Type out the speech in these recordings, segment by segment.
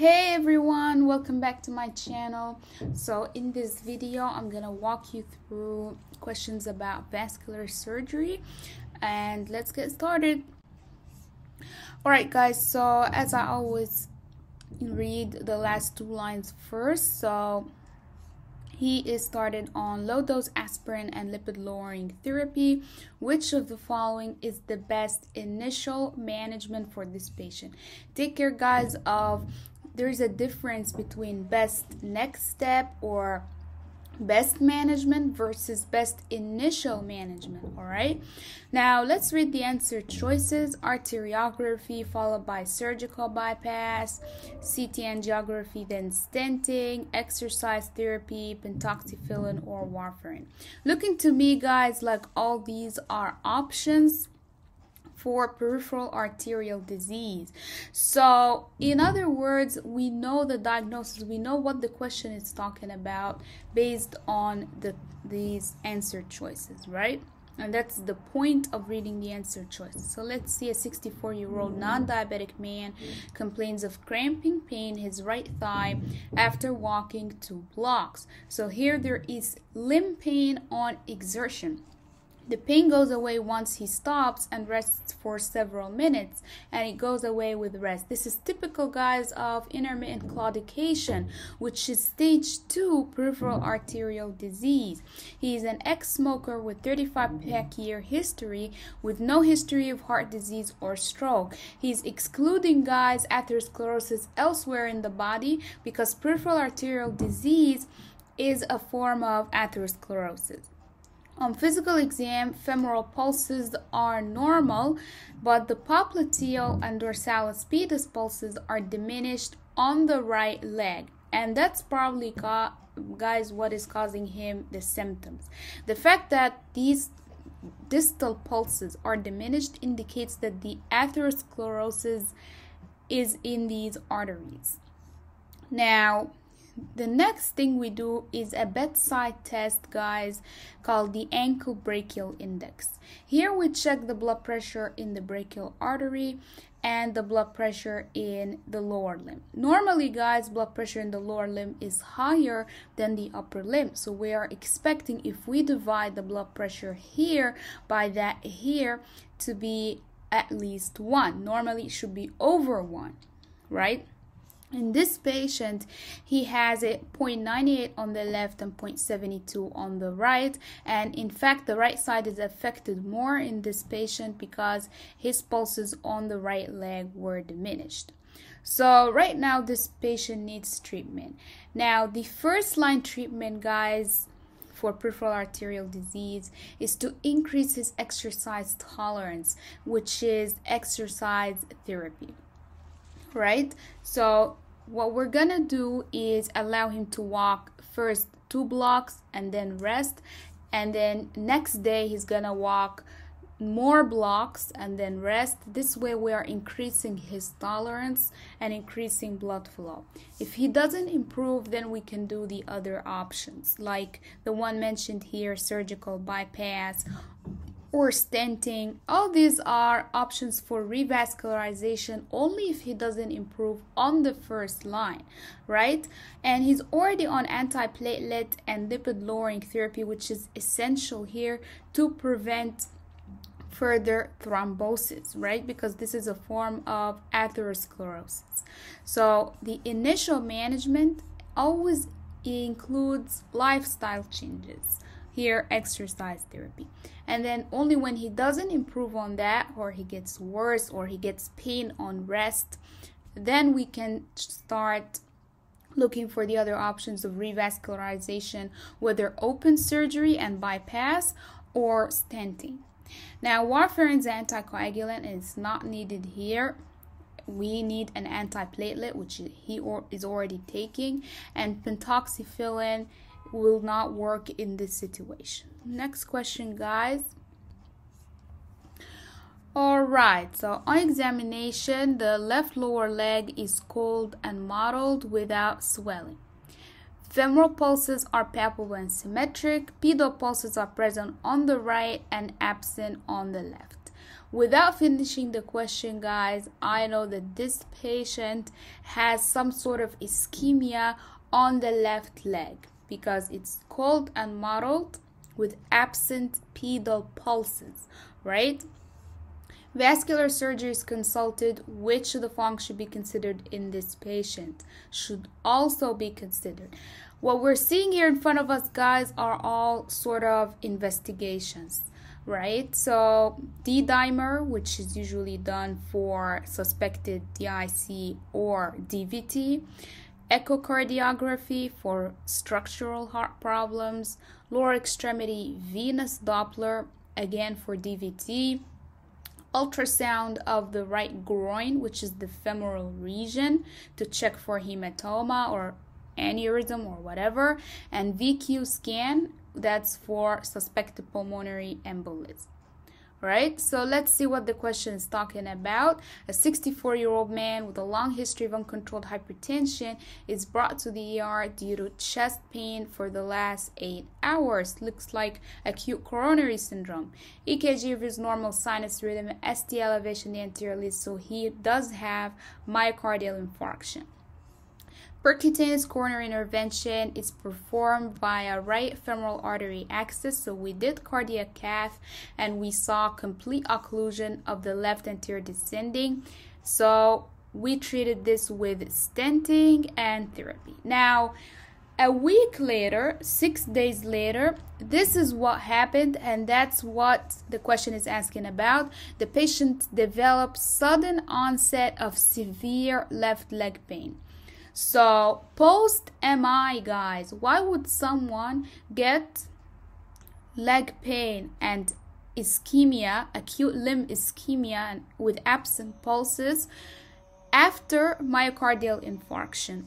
hey everyone welcome back to my channel so in this video i'm gonna walk you through questions about vascular surgery and let's get started all right guys so as i always read the last two lines first so he is started on low dose aspirin and lipid lowering therapy. Which of the following is the best initial management for this patient? Take care, guys, of there's a difference between best next step or best management versus best initial management all right now let's read the answer choices. Arteriography followed by surgical bypass ct angiography then stenting exercise therapy pentoxifylline or warfarin. Looking to me guys like all these are options for peripheral arterial disease. So, in other words, we know the diagnosis, we know what the question is talking about based on the these answer choices, right? And that's the point of reading the answer choices. So let's see a 64 year old non diabetic man complains of cramping pain in his right thigh after walking two blocks. So here there is limb pain on exertion. The pain goes away once he stops and rests for several minutes, and it goes away with rest. This is typical, guys, of intermittent claudication, which is stage 2 peripheral arterial disease. He is an ex smoker with 35 pack year history with no history of heart disease or stroke. He's excluding, guys, atherosclerosis elsewhere in the body because peripheral arterial disease is a form of atherosclerosis. On physical exam, femoral pulses are normal, but the popliteal and dorsalis pedis pulses are diminished on the right leg. And that's probably, guys, what is causing him the symptoms. The fact that these distal pulses are diminished indicates that the atherosclerosis is in these arteries. Now, the next thing we do is a bedside test guys called the ankle brachial index. Here we check the blood pressure in the brachial artery and the blood pressure in the lower limb. Normally guys blood pressure in the lower limb is higher than the upper limb. So we are expecting if we divide the blood pressure here by that here to be at least one. Normally it should be over one right in this patient, he has a 0.98 on the left and 0.72 on the right. And in fact, the right side is affected more in this patient because his pulses on the right leg were diminished. So right now, this patient needs treatment. Now, the first line treatment, guys, for peripheral arterial disease is to increase his exercise tolerance, which is exercise therapy right? So what we're gonna do is allow him to walk first two blocks and then rest and then next day he's gonna walk more blocks and then rest this way we are increasing his tolerance and increasing blood flow if he doesn't improve then we can do the other options like the one mentioned here surgical bypass or stenting. All these are options for revascularization only if he doesn't improve on the first line, right? And he's already on antiplatelet and lipid lowering therapy, which is essential here to prevent further thrombosis, right? Because this is a form of atherosclerosis. So the initial management always includes lifestyle changes here exercise therapy. And then only when he doesn't improve on that or he gets worse or he gets pain on rest then we can start looking for the other options of revascularization whether open surgery and bypass or stenting. Now warfarin's anticoagulant is not needed here. We need an antiplatelet which he or is already taking and pentoxifylline will not work in this situation. Next question, guys. Alright, so on examination, the left lower leg is cold and mottled without swelling. Femoral pulses are palpable and symmetric. Pedal pulses are present on the right and absent on the left. without finishing the question, guys, I know that this patient has some sort of ischemia on the left leg because it's cold and mottled with absent pedal pulses, right? Vascular surgery is consulted, which of the function should be considered in this patient should also be considered. What we're seeing here in front of us, guys, are all sort of investigations, right? So D-dimer, which is usually done for suspected DIC or DVT, echocardiography for structural heart problems, lower extremity venous Doppler, again for DVT, ultrasound of the right groin, which is the femoral region, to check for hematoma or aneurysm or whatever, and VQ scan, that's for suspected pulmonary embolism right? So let's see what the question is talking about. A 64 year old man with a long history of uncontrolled hypertension is brought to the ER due to chest pain for the last eight hours. Looks like acute coronary syndrome. EKG reveals normal sinus rhythm, ST elevation the anterior lid, so he does have myocardial infarction. Percutaneous coronary intervention is performed via right femoral artery access. So we did cardiac cath and we saw complete occlusion of the left anterior descending. So we treated this with stenting and therapy. Now, a week later, six days later, this is what happened, and that's what the question is asking about. The patient developed sudden onset of severe left leg pain. So, post MI, guys, why would someone get leg pain and ischemia, acute limb ischemia with absent pulses after myocardial infarction?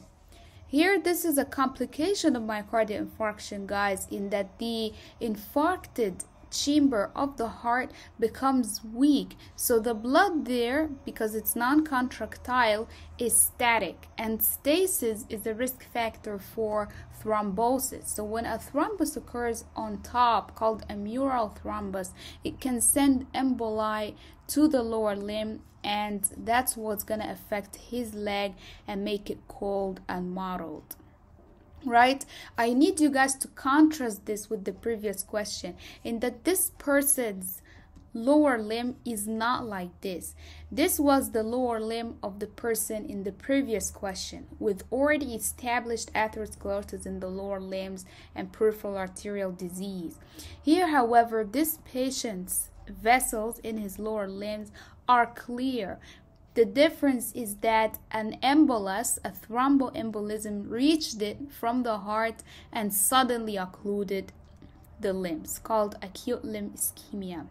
Here, this is a complication of myocardial infarction, guys, in that the infarcted chamber of the heart becomes weak. So the blood there, because it's non-contractile, is static. And stasis is a risk factor for thrombosis. So when a thrombus occurs on top, called a mural thrombus, it can send emboli to the lower limb and that's what's going to affect his leg and make it cold and mottled right? I need you guys to contrast this with the previous question in that this person's lower limb is not like this. This was the lower limb of the person in the previous question with already established atherosclerosis in the lower limbs and peripheral arterial disease. Here however this patient's vessels in his lower limbs are clear the difference is that an embolus, a thromboembolism, reached it from the heart and suddenly occluded the limbs, called acute limb ischemia.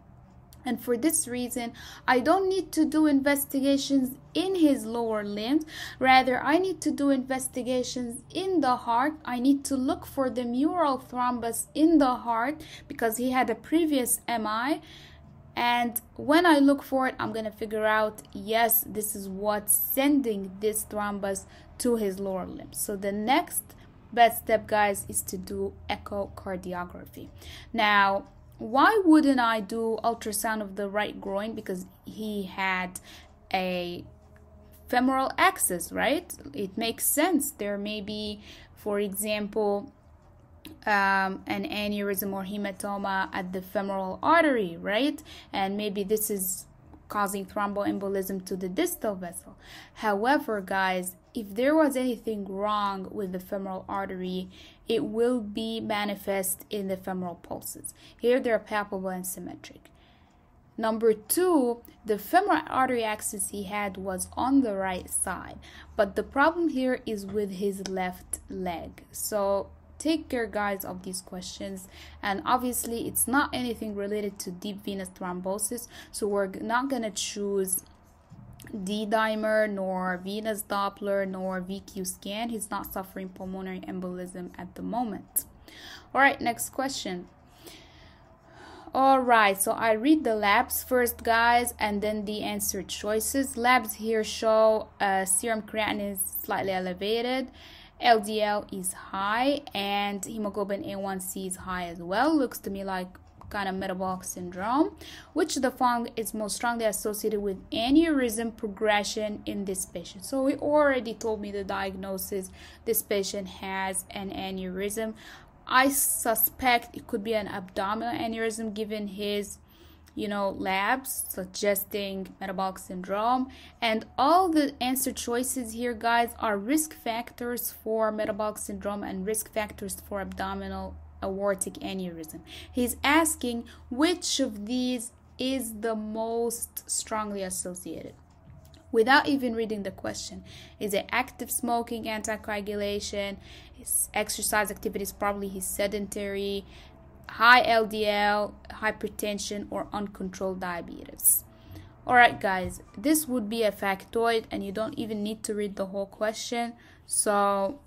And for this reason, I don't need to do investigations in his lower limbs. Rather, I need to do investigations in the heart. I need to look for the mural thrombus in the heart because he had a previous MI and when I look for it, I'm gonna figure out yes, this is what's sending this thrombus to his lower limb. So the next best step, guys, is to do echocardiography. Now, why wouldn't I do ultrasound of the right groin? Because he had a femoral access, right? It makes sense. There may be, for example, um, an aneurysm or hematoma at the femoral artery, right? And maybe this is causing thromboembolism to the distal vessel. However, guys, if there was anything wrong with the femoral artery, it will be manifest in the femoral pulses. Here they're palpable and symmetric. Number two, the femoral artery access he had was on the right side, but the problem here is with his left leg. So take care guys of these questions. And obviously it's not anything related to deep venous thrombosis so we're not gonna choose D-dimer nor venous Doppler nor VQ scan. He's not suffering pulmonary embolism at the moment. All right next question. All right so i read the labs first guys and then the answer choices. Labs here show uh, serum creatinine is slightly elevated LDL is high and hemoglobin A1C is high as well. Looks to me like kind of metabolic syndrome. Which the following is most strongly associated with aneurysm progression in this patient? So he already told me the diagnosis. This patient has an aneurysm. I suspect it could be an abdominal aneurysm given his you know, labs suggesting metabolic syndrome. And all the answer choices here, guys, are risk factors for metabolic syndrome and risk factors for abdominal aortic aneurysm. He's asking which of these is the most strongly associated without even reading the question. Is it active smoking, anticoagulation, his exercise activities, probably he's sedentary, high LDL, hypertension, or uncontrolled diabetes. Alright, guys, this would be a factoid, and you don't even need to read the whole question. So,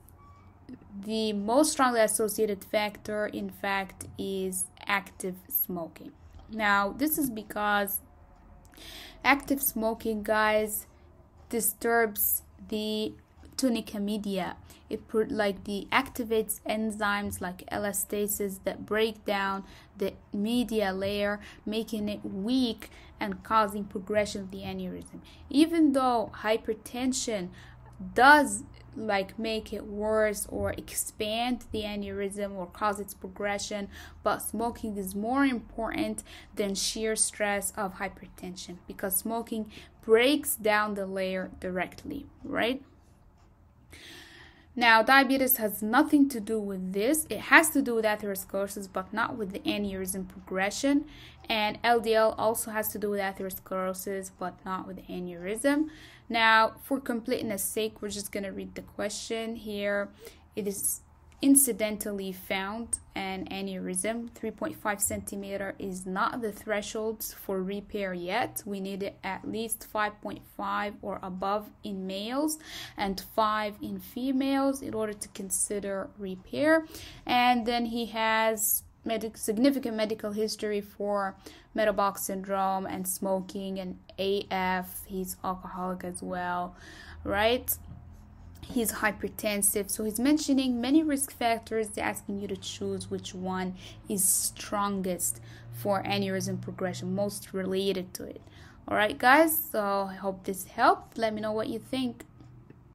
the most strongly associated factor, in fact, is active smoking. Now, this is because active smoking, guys, disturbs the tunica media. It put like the activates enzymes like elastases that break down the media layer making it weak and causing progression of the aneurysm. Even though hypertension does like make it worse or expand the aneurysm or cause its progression but smoking is more important than sheer stress of hypertension because smoking breaks down the layer directly right now, diabetes has nothing to do with this. It has to do with atherosclerosis, but not with the aneurysm progression. And LDL also has to do with atherosclerosis, but not with aneurysm. Now, for completeness sake, we're just going to read the question here. It is incidentally found an aneurysm 3.5 centimeter is not the threshold for repair yet. We need it at least 5.5 or above in males and 5 in females in order to consider repair. And then he has significant medical history for metabolic syndrome and smoking and AF he's alcoholic as well right he's hypertensive so he's mentioning many risk factors. They're asking you to choose which one is strongest for aneurysm progression most related to it. All right guys so i hope this helped. Let me know what you think